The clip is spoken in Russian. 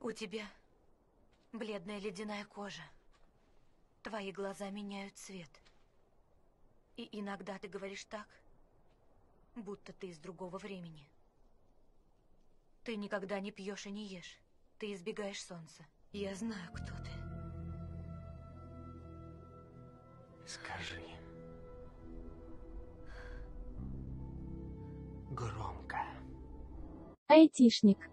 У тебя бледная ледяная кожа. Твои глаза меняют цвет. И иногда ты говоришь так, будто ты из другого времени. Ты никогда не пьешь и не ешь. Ты избегаешь солнца. Я знаю, кто ты. Скажи. Громко. Айтишник.